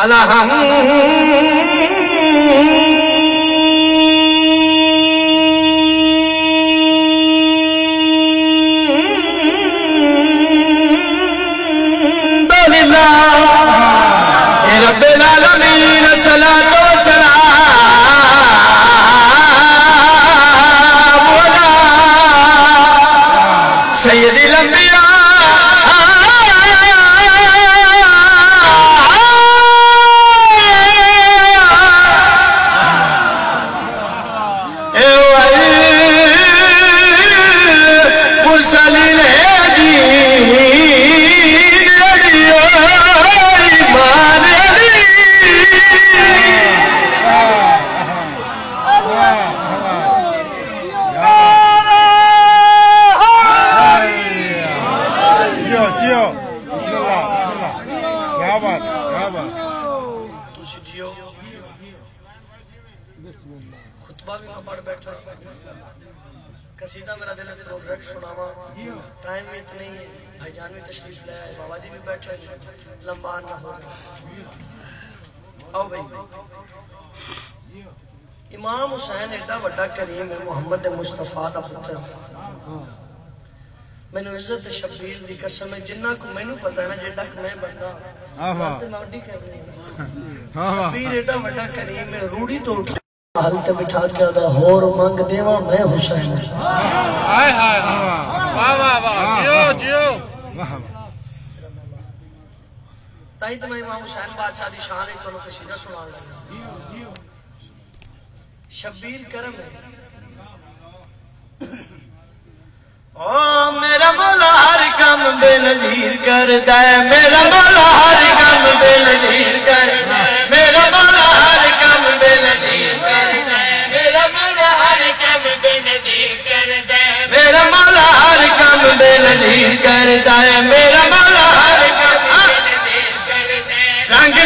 الحمد لمبا نہ ہو۔ آؤ بھائی۔ امام حسین ایڈا وڈا کریم ہے محمد مصطفیٰ دا پتر۔ میں نے عزت شبیر دی قسم ہے جنہ کو میں نے پتا ہے نا کہ میں بندہ۔ پیر ایڈا وڈا کریم ہے روڑی تو اٹھا۔ حل تے بٹھا کے آدھا ہور منگ دیوا میں حسین۔ تائی تو میں امام حسین بادشاہ دی شان ایک تو قصیدہ سنا لگا شبیر کرم ہے او میرا مولا ہر کم بے نظیر کردا ہے میرا مولا ہر کم بے نظیر کردا ہے میرا مولا ہر کم بے نظیر کردا ہے میرا مولا ہر کم بے نظیر کردا ہے میرا مولا ہر کم بے نظیر کردا ہے میرا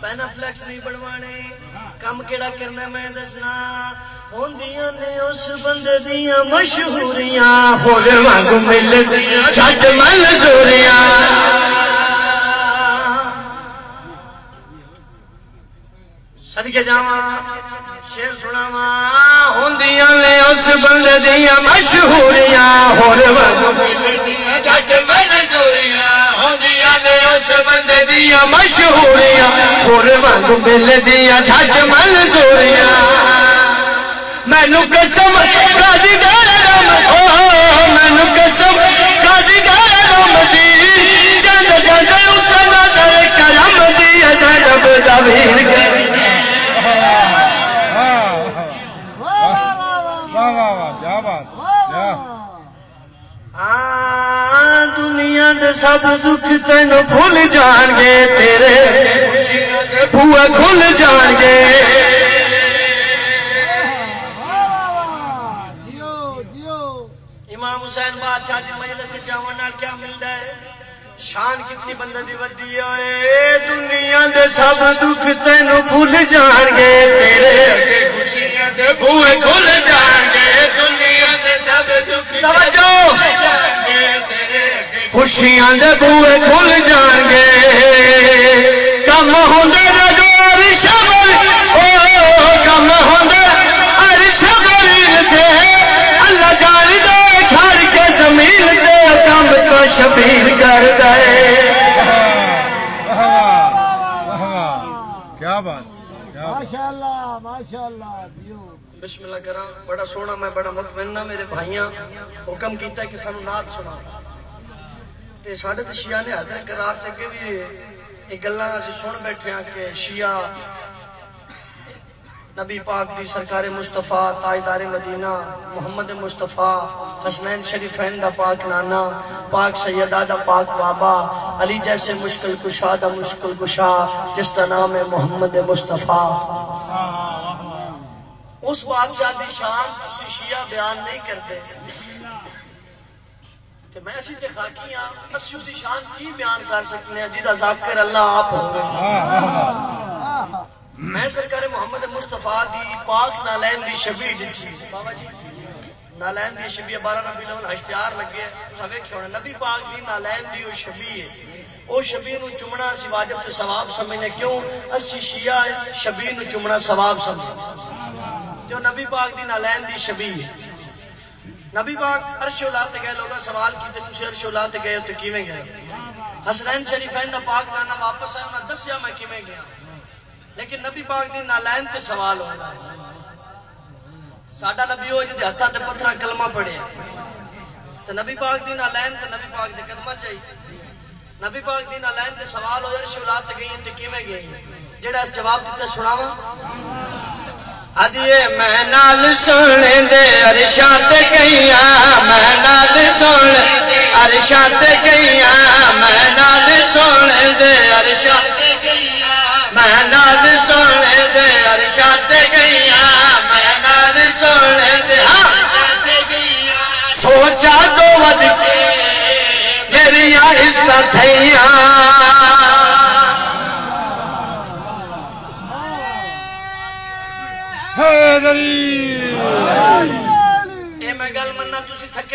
پینا فلیکس نہیں بنوانے کم کیڑا کرنا میں دسنا ہوندیاں نے اس بندے دیاں مشہوریاں ہور وانگ ملدیاں چھٹ منظوریاں صدقے جاواں شیر سناواں ہوندیاں نے اس بندے دیاں مشہوریاں ہور وانگ ملدیاں چھٹ منظوریاں ہوندیاں نے اس بندے دیاں مشہوریاں ہور وانگ ملدیاں چھٹ منظوریاں مینو قسم قاضی دے رم او مینو قسم قاضی دے رم دی چند چند اتنا نظر کرم دی زینب دا ویر کر واہ واہ واہ کیا بات کیا آ دنیا دے سب دکھ تینو بھول جان گے تیرے۔ بھوا کھل جان گے۔ امام حسین بادشاہ دی مجلس کیا ملدا ہے؟ شان کتنی بندے دی ودی ہے دنیا دے سب دکھ تینو بھول جان گے تیرے۔ خوشیاں دے بھوئے کھل جان گے۔ دنیا دے سب دکھ توجہ! خوشیاں دے بھوئے کھل جان گے کم ہوندے رجور شبر او کم ہوندے ہر شبر تے اللہ جان دے گھر کے زمین تے کم تو شبیر کر دے واہ واہ واہ واہ کیا بات کیا بات ماشاءاللہ ماشاءاللہ دیو بسم اللہ کراں بڑا سونا میں بڑا مطمئن ہاں میرے بھائیاں حکم کیتا ہے کہ سانو نعت سنا تے ساڈے تے شیعہ نے حضرت قرار تے کہ بھی یہ گلاں اسی سن بیٹھے ہاں کہ شیعہ نبی پاک دی سرکار مصطفیٰ تاجدار مدینہ محمد مصطفیٰ حسنین شریفین دا پاک نانا پاک سیدہ دا پاک بابا علی جیسے مشکل کشا دا مشکل کشا جس کا نام ہے محمد مصطفیٰ اس بادشاہ دی شان شیعہ بیان نہیں کرتے تے میں اسی تے خاکی ہاں اسی اس شان کی بیان کر سکتے ہیں، جیدہ ذاکر اللہ آپ ہوگے میں سرکار محمد مصطفیٰ دی پاک نالین دی شبیع ڈٹھی بابا جی نالین دی شبیع بارہ ربی الاول اشتہار لگے۔ سوے کیوں نبی پاک دی نالین دی او شبیع ہے۔ او شبیع نو چمنا سی واجب تے ثواب سمجھنے کیوں؟ اسی شیعہ شبیع نو چمنا ثواب سمجھنے۔ جو نبی پاک دی نالین دی شبیع ہے۔ نبی پاک عرش اولاد تے گئے لوگا سوال کیتے، تسی عرش اولاد تے گئے ہو تو کیویں گئے حسنین شریفین دا پاک نانا واپس آئے انہاں دسیا میں کیویں گیا؟ لیکن نبی پاک دی نالین تے سوال ہوتا ساڈا نبی ہو جدی ہتھاں تے پتھراں کلمہ پڑھے، تے نبی پاک دی نالین تے نبی پاک دے قدمہ چاہیے نبی پاک دی نالین تے سوال ہو عرش اولاد تے گئی تے کیویں گئی جڑا اس جواب دتے سناواں؟ ادیے میں نال سن دے ارشاد گئیاں میں نال سن ارشاد گئیاں میں نال سن دے ارشاد میں نال سن دے ارشاد گئیاں میں نال سن دے ہاں سوچا تو ود میری عزت تھیاں حیدری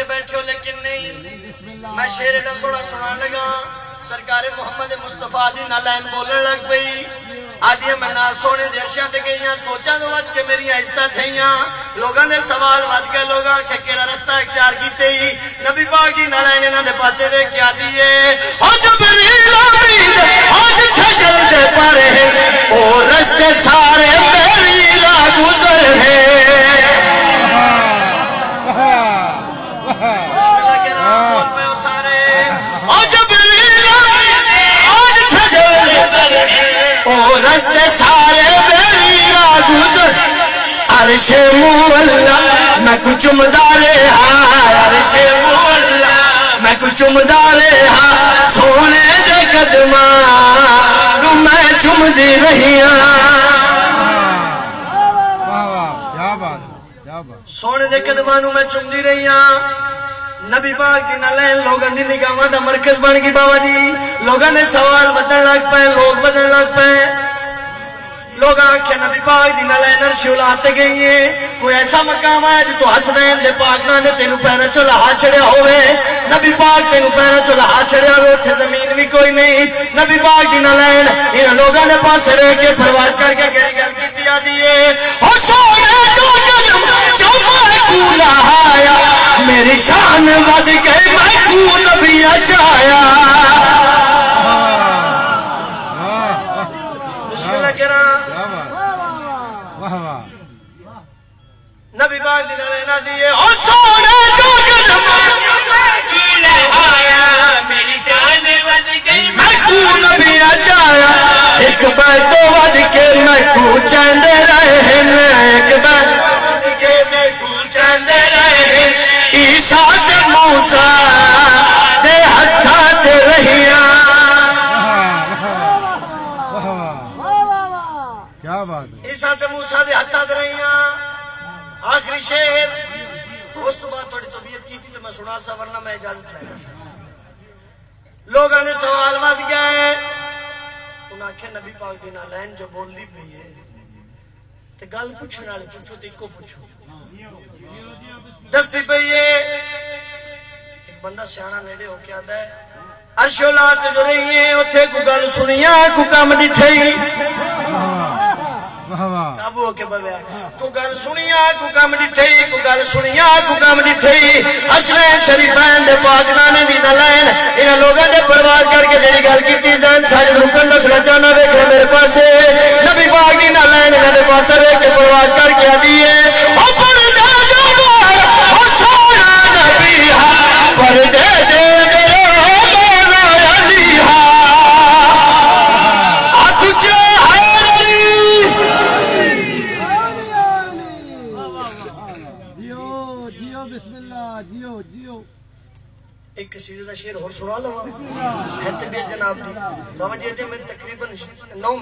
تسی تھکے بیٹھے ہو لیکن نہیں۔ میں شیر ایڈا سوڑا سنان لگا۔ سرکار محمد مصطفیٰ دی نالین بولن لگ پئی۔ آدھی میں نال سونے دے عرشاں تے گئیاں۔ سوچا دو وقت کہ میری عزتاں تھیاں۔ لوگاں نے سوال وج گئے لوگاں کہ کیڑا رستہ اختیار کیتے ہی۔ نبی پاک دی نالین انہاں دے پاسے ویکھ کے آدھی ہے۔ او جبریل امید آج کھجل دے پر ہے او رستے سارے میری لا گزر ہے عرش مولا میں کچھ مدارے ہاں عرش مولا میں کچھ مدارے ہاں سونے دے قدماں نو میں چم دی رہی ہاں واہ واہ کیا بات ہے کیا بات سونے دے قدماں نو میں چمدی رہی ہاں نبی پاک دی نالین لوگاں دی نگاہاں دا مرکز بن گئی بابا جی۔ لوگاں دے سوال بدلن لگ پے لوگ بدلن لگ پے۔ لوگ آنکھیں نبی پاک دی نالین عرش الاتے گئی ہیں۔ کوئی ایسا مقام آیا جو تو حسنین دے پاک نانے تینو پیرا چلا ہاتھ چڑیا ہوئے نبی پاک تینو پیرا چلا ہاتھ چڑیا ہوئے اٹھے زمین بھی کوئی نہیں۔ نبی پاک دی نالین ان لوگاں نے پاس رہ کے پرواز کر کے گھری گل کی دیا دیئے او سونے جو قدم جو میں کو لہایا میری شان ود گئے میں کو نبی اچایا نبی پاک دی نالین آ دیئے او سونے جو قدم کو لہایا میری شان ود گئی میں کو نبی اچایا ایک بیت ود کے میں کو چند رہے ایک آخری شیر اس تو بعد تھوڑی طبیعت کی تھی تو میں سنا سا ورنہ میں اجازت لے گا لوگوں نے سوال ود گئے۔ انہاں آخیا نبی پاک دی نالین جو بول دی پئی ہے تے گل پوچھنے والے پوچھو تے اکو پوچھو۔ دستی پئی ہے۔ ایک بندہ سیاح نیڑے ہو کے آتا ہے عرش اولاد جو رہی ہیں اتھے کو گل سنیا کو کام واہ قابو ہو کے بویا کو گل سنیا کو کم ڈٹھئی کو گل سنیا کو کم ڈٹھئی حسنین شریفین دے پاک نانے دی انہاں لوگاں نے پرواز کر کے جڑی گل کیتی جان ساج رکن دسنا چاہنا ویکھو میرے پاسے۔ نبی پاک دی نلائن انہاں دے پاسے ویکھ کے پرواز کر کے آدی ہے۔ او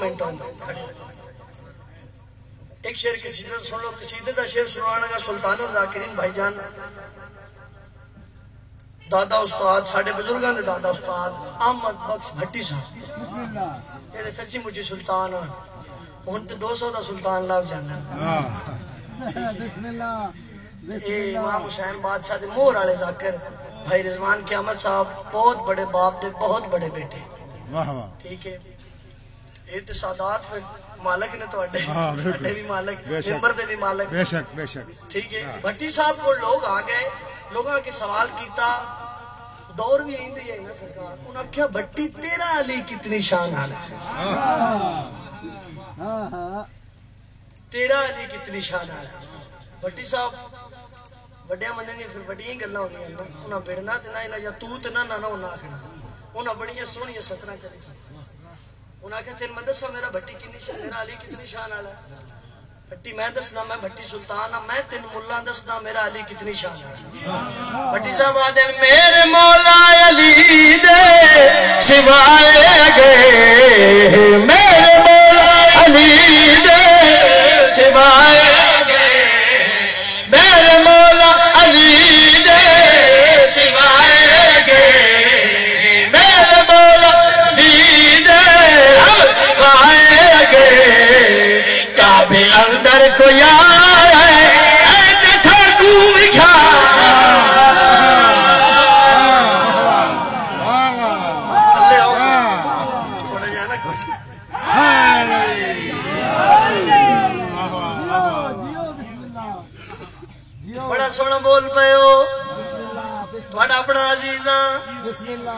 منٹ ہوں ایک شعر قصیدہ سن لو قصیدے کا شعر سنانا گا سلطان الذاکرین بھائی جان۔ دادا استاد ساڈے بزرگاں دے دادا استاد احمد بخش بھٹی صاحب۔ بسم اللہ جڑے سچی مچی سلطان ہن تے 200 دا سلطان لب جانا۔ بسم اللہ بسم اے امام حسین بادشاہ دے مور والے ذاکر بھائی رضوان قیامت صاحب بہت بڑے باپ دے بہت بڑے بیٹے۔ واہ واہ۔ ٹھیک ہے؟ تو ہاں، بالکل۔ ساڈے بھی مالک بے شک۔ ممبر دے بھی مالک۔ بے شک بے شک۔ ٹھیک ہے بھٹی صاحب کو لوگ آ گئے لوگوں کے سوال کیتا دور بھی ایندی ہے نا سرکار۔ انہاں کہا بھٹی تیرا علی کتنی شان ہے۔ ہاں۔ ہاں تیرا علی کتنی شان ہے۔ بھٹی صاحب وڈیا بندے نے پھر بڑیاں گلاں ہوندیاں نا انہاں بڑنا تے نہ انہاں یا تو تے نہ نہ انہاں آکھنا۔ انہاں بڑیاں سونیاں سترا کری۔ انہاں کہ تین میں دسا میرا بھٹی کنی شان میرا علی کتنی شان والا ہے۔ بھٹی میں دسنا، میں بھٹی سلطان ہاں میں تین ملا دسنا، میرا علی کتنی شان ہے۔ بھٹی صاحب آدھے میرے مولا علی دے سوائے گئے۔ میرے مولا علی دے بڑا سونا بول پے ہو۔ تھوڑا اپنا عزیزاں۔ بسم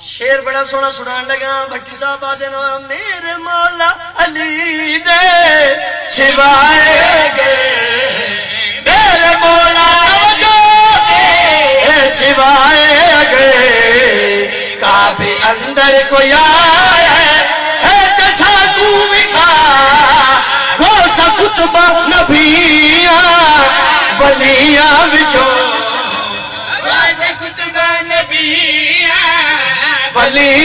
شیر بڑا سونا سنان لگا۔ بھٹی صاحب آدھے نا میرے مولا علی دے۔ سوائے گئے میرے مولا دے۔ سوائے گئے کعبے اندر کوئی آیا ہے تو بکھا۔ گو سا خطبہ نبیاں ولیاں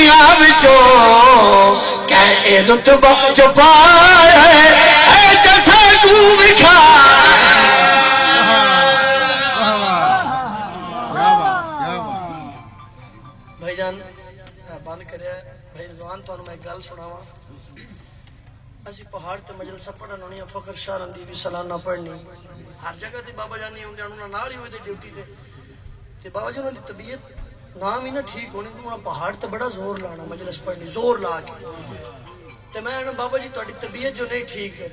بچوں ولیاں وچوں، کہ رتبہ جو پایا ہے، اے جیسا کو بکھا بھائی جان ہاں، بند کریا بھائی رضوان تو میں گل سناواں۔ اسی پہاڑ تے مجلسہ پڑھن ہونی فخر شاہ رندی بھی سلانہ پڑھنی۔ ہر جگہ تے بابا جان نہیں ہوندے انہاں نال ہی ہوئے تے ڈیوٹی تے۔ تے بابا جی انہاں دی طبیعت نام ہی نہ ٹھیک ہونے تو ہاں پہاڑ تے بڑا زور لانا، مجلس پڑھنی، زور لا کے۔ تے میں بابا جی تہاڈی طبیعت جو نہیں ٹھیک ہے۔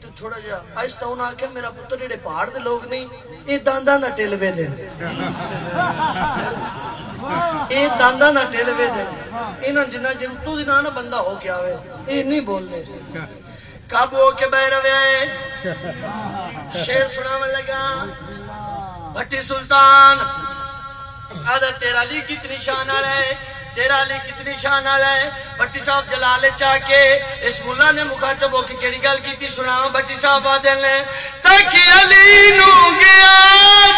تو تھوڑا جا آہستہ انہوں نے میرا پتر جڑے پہاڑ دے لوگ نہیں یہ دانداں نہ ٹیلوے دے۔ یہ دانداں نہ ٹیلوے دے۔ انہاں جنہ جن تو دینا نہ بندہ ہو کے آوے یہ نہیں بول دے کب ہو کے بہر روے آئے۔ شیر سناون لگا۔ بھٹی سلطان۔ تیرا لی کتنی شان تیرا کتنی شان بٹی صاحب جلال چاہ کے اس نے مخاطب ہو کے کیڑی گل کی سنا بٹی صاحب آدھے تک علی نو گیا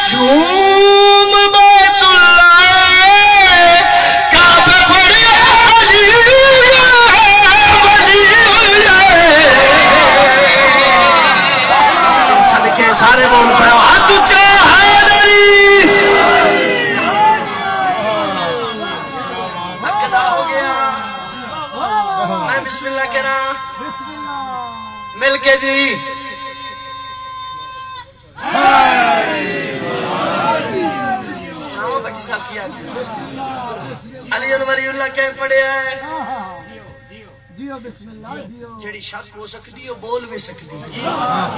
جھوم بیت اللہ۔ کعبہ پڑے علی سارے بول پڑا کے جی۔ ہاں، علی انوری اللہ کہیں پڑے آئے جیو بسم اللہ جڑی شک ہو سکتی ہو بول بھی سکتی ہاں،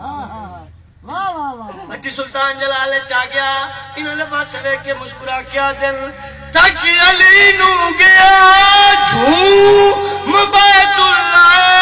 ہاں، بٹی سلطان جلالے چا گیا انہوں نے پاس سوے کے مسکرا کیا دل تک علی نو گیا چھو مبیت اللہ۔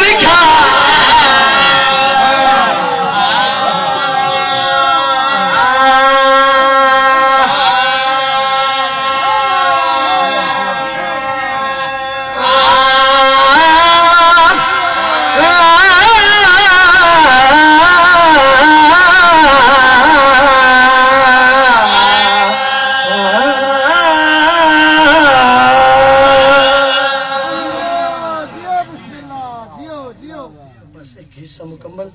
بکھا حصہ مکمل۔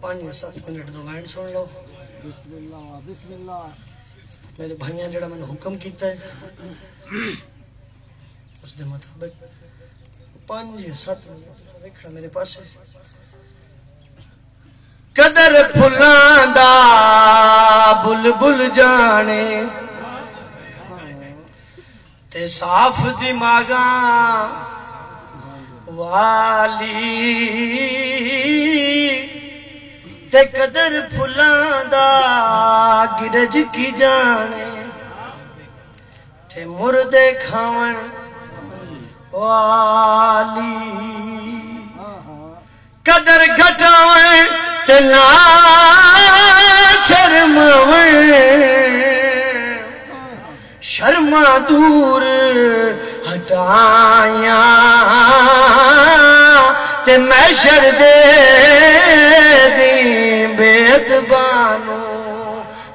پانچ یا سات منٹ دو لائن سن لو۔ بسم اللہ بسم اللہ میرے بھائیاں، جڑا میں نے حکم کیتا ہے، اس دے مطابق پانچ یا سات منٹ رکھنا میرے پاس ہے۔ قدر پھلاں دا بلبل جانے تے صاف دماغاں والی تے قدر پھلاں دا گرج کی جانے تے مردے کھاون والی قدر گھٹاون تے نا شرماون شرما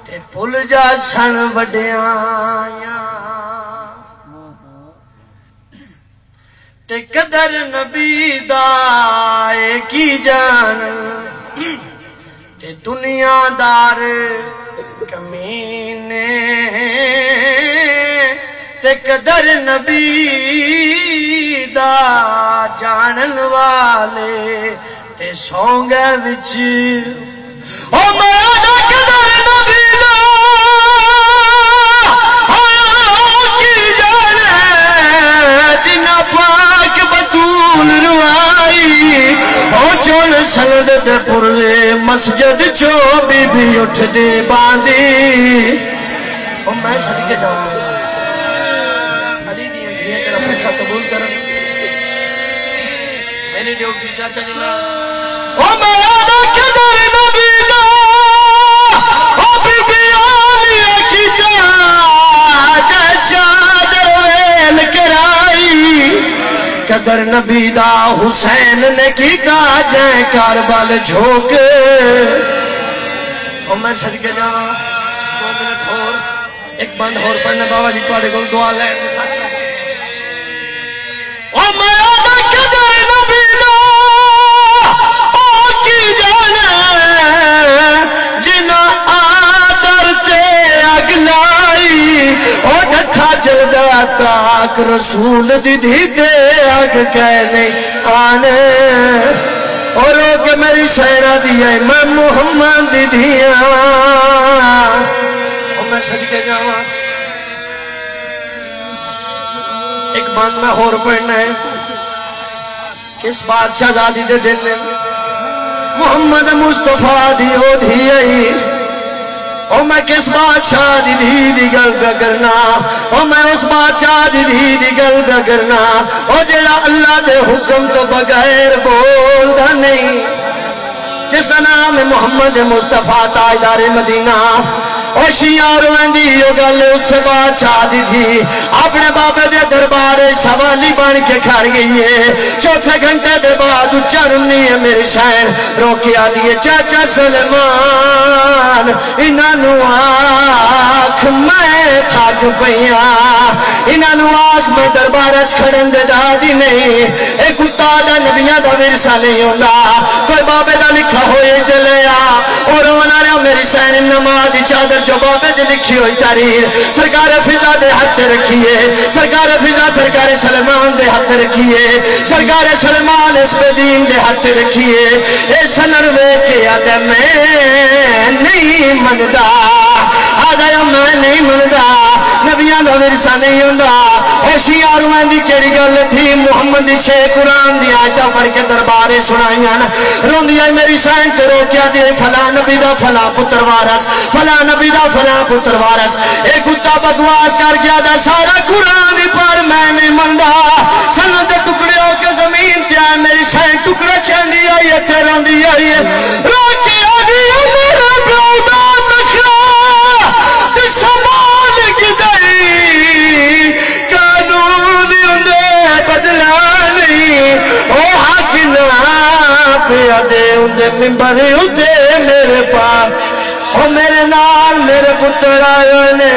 تے پل جا سن وڈیاں تے قدر نبی دا اے کی جان تے دنیا دار تے قدر نبی دا جانن والے تے سونگے وچ۔ او میرا قدر نبی دا۔ کی جانے جنہ پاک بطول روائی۔ او چون سند دے پرے مسجد چو بی بی اٹھ دے باندی۔ او میں صدقے جاؤں۔ میری ڈیوٹی چاچا جی میں او میں آدھا قدر نبی دا او بی بی آلیہ کی جا چادر ویل کرائی۔ قدر نبی دا حسین نے کی دا جائیں کاربال جھوک۔ او میں صدقے جاؤں دو منٹ اور۔ ایک بند اور پڑھنا بابا جی تواڈے کول دعا لین۔ تاک رسول دی دھی تے اگ کہنے آنے۔ اور رو کے میری سیرہ دیا میں محمد دی دیا اور میں صدقے جاواں۔ ایک بند میں اور پڑھنا ہے۔ کس بادشاہ زادی دے دل محمد مصطفیٰ دی ہو دھی او میں کس بادشاہ دی دی دی گل پہ کرنا؟ او میں اس بادشاہ دی دی دی گل پہ کرنا؟ او جڑا اللہ دے حکم تو بغیر بول دا نہیں، جس کا نام ہے محمد مصطفیٰ تاجدار مدینہ۔ او شیعہ روندی یہ گل اس بادشاہ دی تھی اپنے بابے دے دربار سوالی بن کے کھڑ گئی ہے چوتھے گھنٹے دے بعد چڑھنی ہے میری شہر روکیا دیے چاچا سلمان انہاں نو آنکھ میں تھک پیا انہاں نو آنکھ میں دربار اچ کھڑن دے دادی نہیں اے کتا دا نبیاں دا ورثہ نہیں ہوندا کوئی بابے دا لکھا ہوئے ونا رہا میری سین نماز دی چادر جو بابے لکھی ہوئی تحریر سرکار فضا دے ہاتھ رکھیے سرکار فضا سرکار سلمان دے ہاتھ رکھیے سرکار سلمان اس پہ دین دے ہاتھ رکھیے اے سنر وے کے آدھے میں نہیں مندا آدھے میں نہیں مندا نبیاں دا ورثہ نہیں ہوندا او شیعہ روان دی کیڑی گل تھی محمد دی چھ قرآن دی آیتاں پڑھ کے دربارے سنائیاں روندی آئی میری سائن تے روکیا دی فلاں نبی دا فلاں پتر وارس فلاں نبی دا فلاں پتر وارس اے کتا بکواس کر گیا دا سارا قرآن پر میں نہیں مندا سند ٹکڑے ہو کے زمین تے میری سین ٹکڑے چندی آئی ہے تیران روندی آئی۔ ہے نہ پیا دے اندے ممبر اندے میرے پاس او میرے نال میرے پتر آئے نے